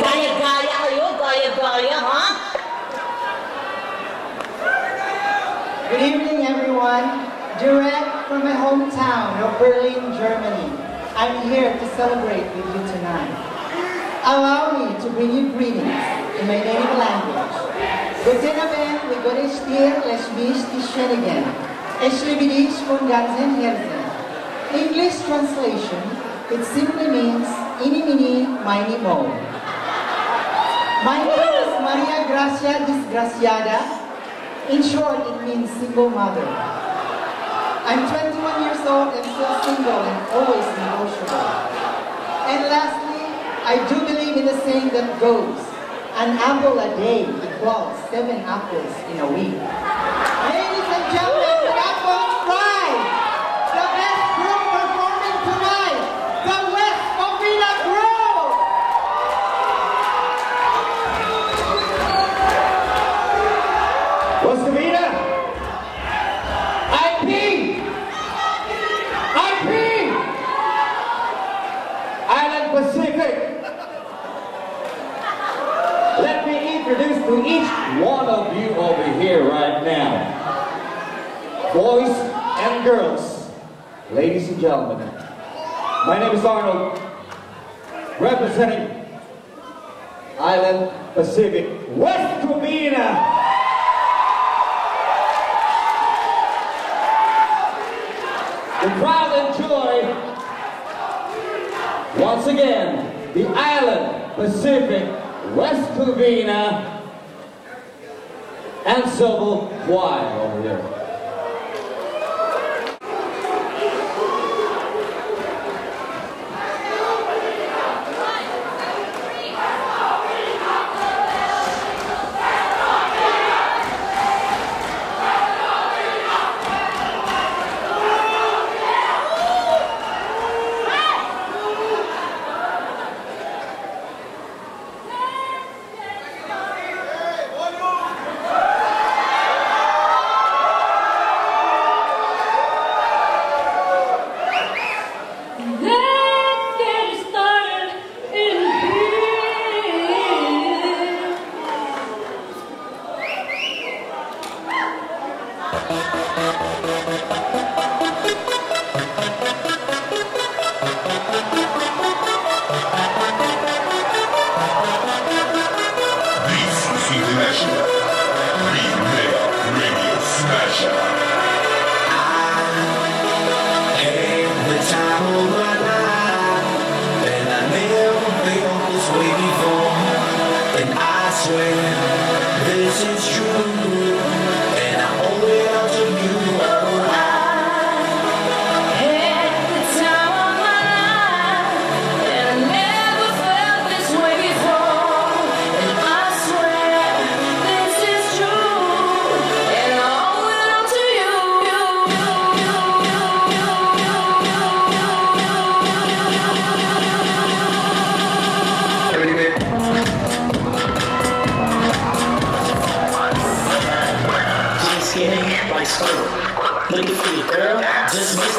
Gaya-gaya kayo, gaya-gaya, ha? Good evening, everyone. Direct from my hometown of Berlin, Germany. I'm here to celebrate with you tonight. Allow me to bring you greetings in my native language. Guten Abend, går es dir, lesbisch, die Schönigen. Ich liebe dich von ganzem Herzen. English translation, it simply means ini mini, mini mo. My name is Maria Gracia Disgraciada. In short, it means single mother. I'm 21 years old and still single and always negotiable. And lastly, I do believe in the saying that goes, an apple a day equals seven apples in a week. Ladies and gentlemen, the Apples Pride, the best group performing tonight, the West Covina Group! What's the meter? IP! IP! Island Pacific! Let me introduce to each one of you over here right now. Boys and girls, ladies and gentlemen, my name is Arnold, representing Island Pacific, West Covina! The crowd enjoy once again the island Pacific West Covina Ensemble Choir over here.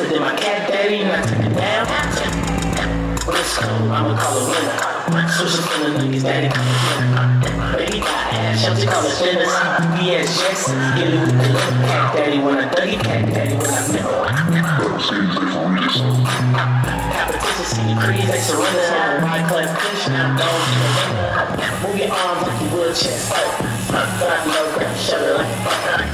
Missed. Then my cat daddy, and I took it down. Let's go, I'ma call her winner. Switching from the niggas, daddy her winner. Baby got ass, shelter call her spinner. CBS Jackson, get it with the cat daddy when I dug it, cat daddy when I met Competition, see the they surrender. I'm a white club fish, I'm going to the. Move your arms like you would chest. But I know grab shoulder like a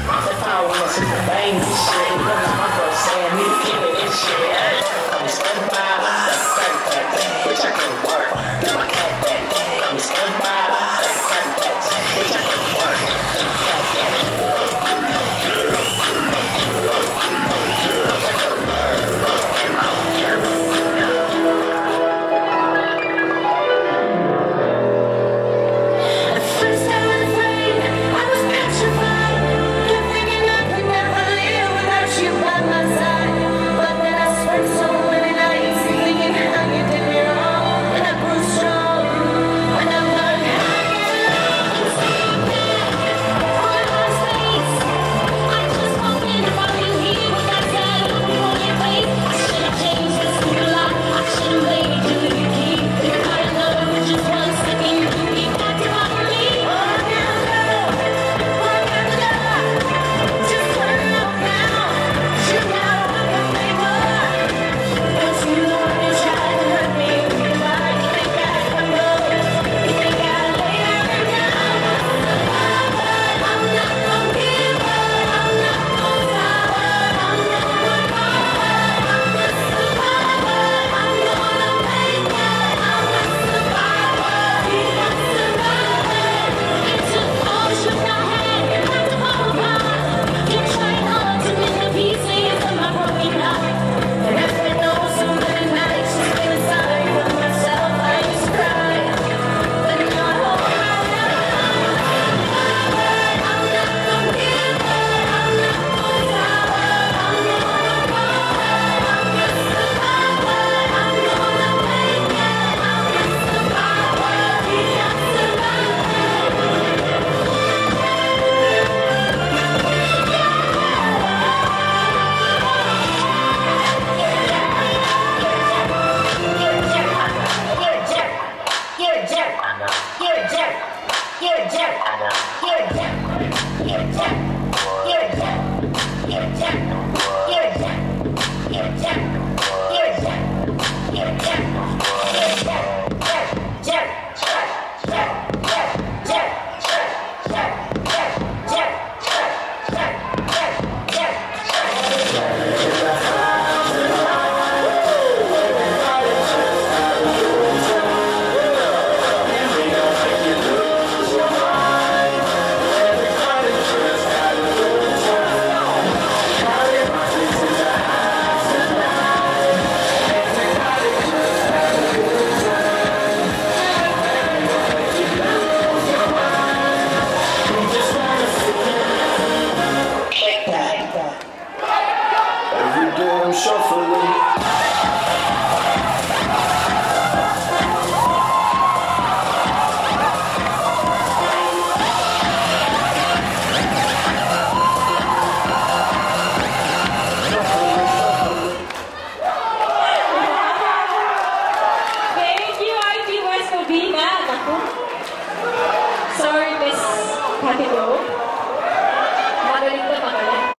I'm shuffling.